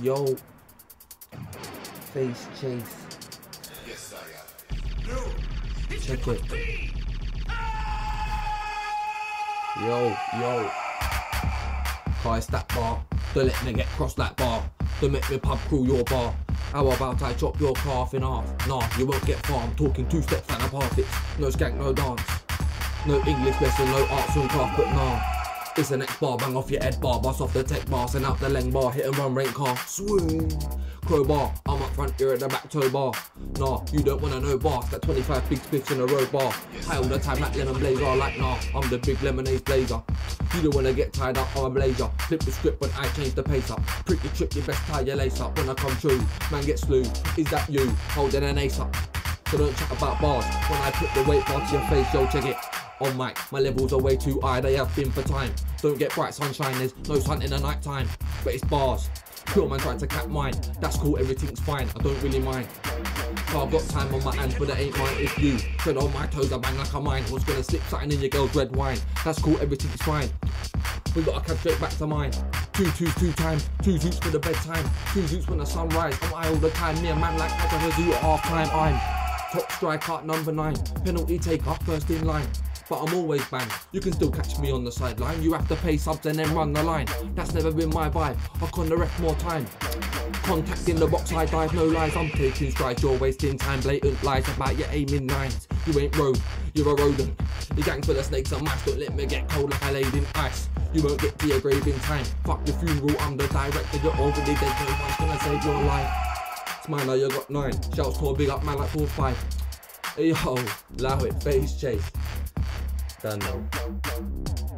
Yo. Face chase. Yes, I am. No, Check it. Yo, yo. Price that bar. Don't let me get cross that bar. Don't make me pub crawl your bar. How about I chop your calf in half? Nah, you won't get far. I'm talking two steps and a path. It's no skank, no dance. No English lesson, no arts and craft, but nah. It's an X bar, bang off your head bar, bust off the tech bar, send out the leng bar, hit and run rank car, swing. Crowbar, I'm up front, you're at the back toe bar. Nah, you don't wanna know bars, that 25 big spliffs in a row bar. High all the time like lemon blazer, like nah, I'm the big lemonade blazer. You don't wanna get tied up, I'm a blazer. Flip the script when I change the pace up. Your trip, you best tie your lace up when I come through. Man get slew, is that you? Holding an ace up. So don't chat about bars. When I put the weight bar to your face, yo, check it. On mic, my levels are way too high, they have been for time. Don't get bright sunshine, there's no sun in the night time. But it's bars. Pure man trying to cap mine. That's cool, everything's fine, I don't really mind. So I've got time on my hands, but it ain't mine, it's you. Tread on my toes, I bang like a mine. Was gonna slip something in your girl's red wine. That's cool, everything's fine. We gotta come straight back to mine. Two twos, two times, two zoots for the bedtime, two zoots when the sun sunrise. I'm high all the time, me a man like I zoo at half time. I'm top striker, number nine, penalty taker, first in line. But I'm always banned. You can still catch me on the sideline. You have to pay subs and then run the line. That's never been my vibe. I con the ref more time. Contact in the box, I dive, no lies. I'm taking strides, you're wasting time. Blatant lies about your aiming nines. You ain't road, you're a rodent. The gang full of snakes and mice, don't let me get cold like I laid in ice. You won't get to your grave in time. Fuck the funeral, I'm the director, you're already dead, no one's gonna save your life. Smile now, you got nine. Shouts to a big up man like four five. Hey yo, allow it, FaceChase. Tá não.